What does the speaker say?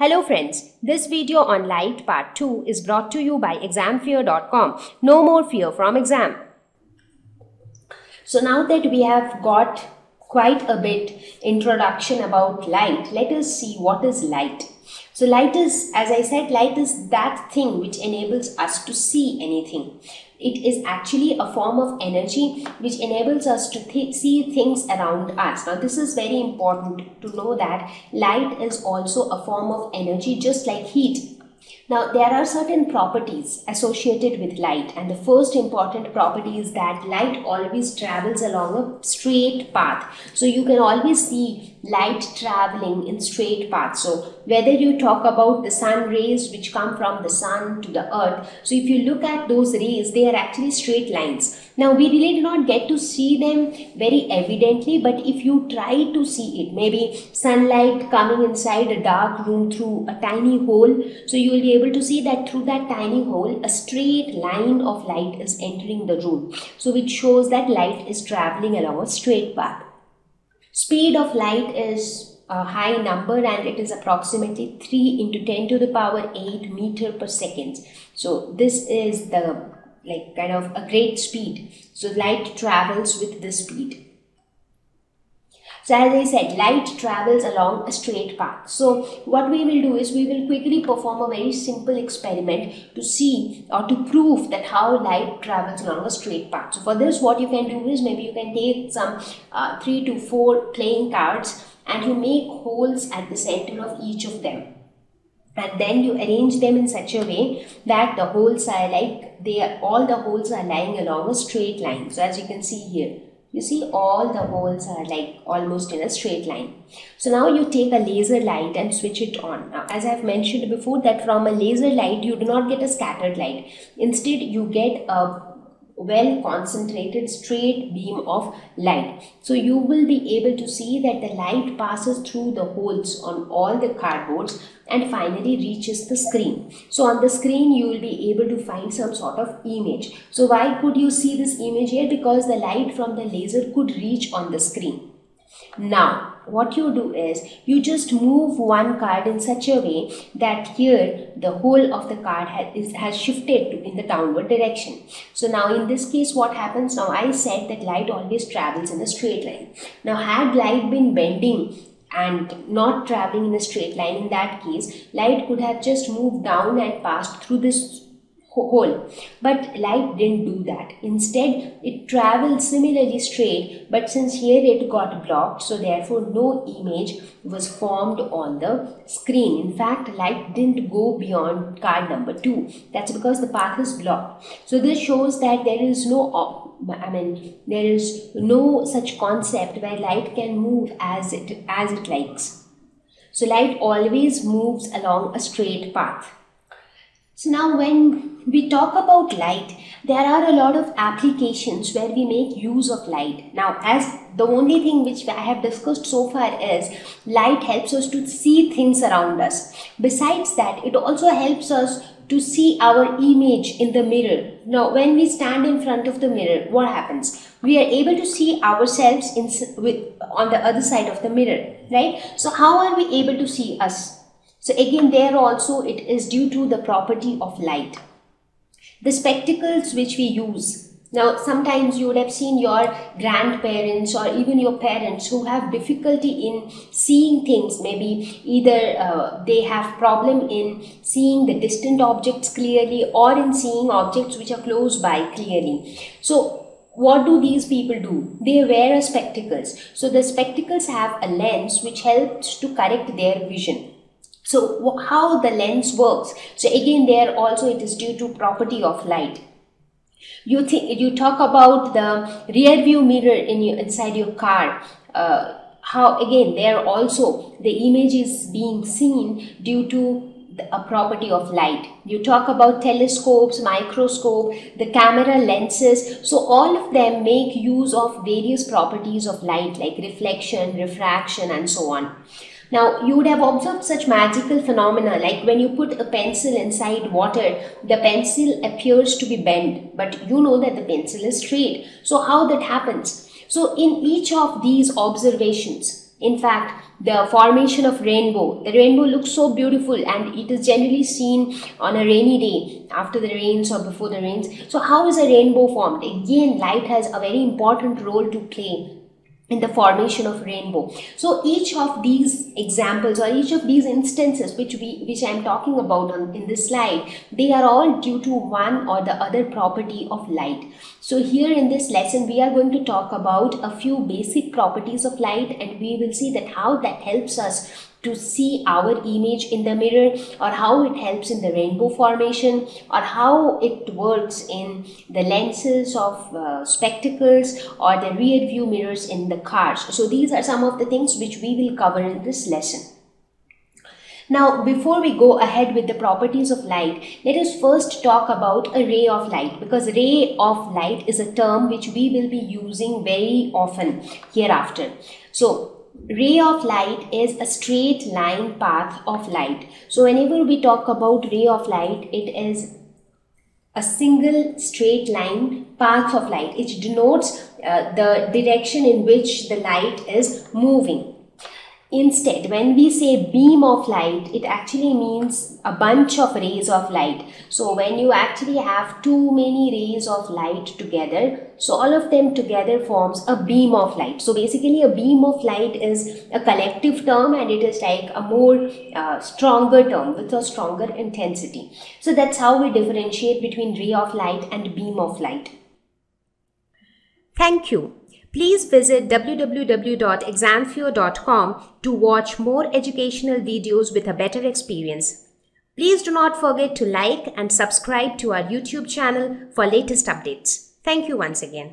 Hello friends, this video on light part 2 is brought to you by examfear.com. No more fear from exam. So now that we have got quite a bit introduction about light, let us see what is light. So light is, as I said, light is that thing which enables us to see anything. It is actually a form of energy which enables us to th see things around us. Now this is very important to know that light is also a form of energy just like heat now, there are certain properties associated with light, and the first important property is that light always travels along a straight path. So, you can always see light traveling in straight paths. So, whether you talk about the sun rays which come from the sun to the earth, so if you look at those rays, they are actually straight lines. Now, we really do not get to see them very evidently, but if you try to see it, maybe sunlight coming inside a dark room through a tiny hole, so you will be able to see that through that tiny hole, a straight line of light is entering the room. So, which shows that light is traveling along a straight path. Speed of light is a high number and it is approximately 3 into 10 to the power 8 meter per second. So this is the like kind of a great speed. So light travels with this speed. So as I said, light travels along a straight path. So what we will do is we will quickly perform a very simple experiment to see or to prove that how light travels along a straight path. So for this what you can do is maybe you can take some uh, 3 to 4 playing cards and you make holes at the center of each of them and then you arrange them in such a way that the holes are like they are all the holes are lying along a straight line so as you can see here you see all the holes are like almost in a straight line. So now you take a laser light and switch it on. Now as i've mentioned before that from a laser light you do not get a scattered light. Instead you get a well concentrated straight beam of light. So you will be able to see that the light passes through the holes on all the cardboards and finally reaches the screen. So on the screen you will be able to find some sort of image. So why could you see this image here? Because the light from the laser could reach on the screen. Now what you do is you just move one card in such a way that here the whole of the card has, is, has shifted to in the downward direction. So now in this case what happens now I said that light always travels in a straight line. Now had light been bending and not traveling in a straight line in that case light could have just moved down and passed through this hole. But light didn't do that. Instead it traveled similarly straight but since here it got blocked so therefore no image was formed on the screen. In fact light didn't go beyond card number 2 that's because the path is blocked. So this shows that there is no I mean there is no such concept where light can move as it as it likes. So light always moves along a straight path so now when we talk about light, there are a lot of applications where we make use of light. Now as the only thing which I have discussed so far is light helps us to see things around us. Besides that, it also helps us to see our image in the mirror. Now when we stand in front of the mirror, what happens? We are able to see ourselves in, with, on the other side of the mirror, right? So how are we able to see us? So again there also it is due to the property of light. The spectacles which we use. Now sometimes you would have seen your grandparents or even your parents who have difficulty in seeing things. Maybe either uh, they have problem in seeing the distant objects clearly or in seeing objects which are close by clearly. So what do these people do? They wear a spectacles. So the spectacles have a lens which helps to correct their vision. So how the lens works. So again there also it is due to property of light. You think you talk about the rear view mirror in your inside your car. Uh, how again there also the image is being seen due to a property of light. You talk about telescopes, microscope, the camera lenses. So all of them make use of various properties of light like reflection, refraction and so on. Now, you would have observed such magical phenomena like when you put a pencil inside water, the pencil appears to be bent, but you know that the pencil is straight. So, how that happens? So, in each of these observations, in fact the formation of rainbow the rainbow looks so beautiful and it is generally seen on a rainy day after the rains or before the rains so how is a rainbow formed again light has a very important role to play in the formation of rainbow. So each of these examples or each of these instances which we which i am talking about on, in this slide they are all due to one or the other property of light. So here in this lesson we are going to talk about a few basic properties of light and we will see that how that helps us to see our image in the mirror or how it helps in the rainbow formation or how it works in the lenses of uh, spectacles or the rear view mirrors in the cars. So these are some of the things which we will cover in this lesson. Now, before we go ahead with the properties of light, let us first talk about a ray of light because ray of light is a term which we will be using very often hereafter. So, ray of light is a straight line path of light. So whenever we talk about ray of light, it is a single straight line path of light. It denotes uh, the direction in which the light is moving. Instead, when we say beam of light, it actually means a bunch of rays of light. So when you actually have too many rays of light together, so all of them together forms a beam of light. So basically a beam of light is a collective term and it is like a more uh, stronger term with a stronger intensity. So that's how we differentiate between ray of light and beam of light. Thank you. Please visit www.examfear.com to watch more educational videos with a better experience. Please do not forget to like and subscribe to our YouTube channel for latest updates. Thank you once again.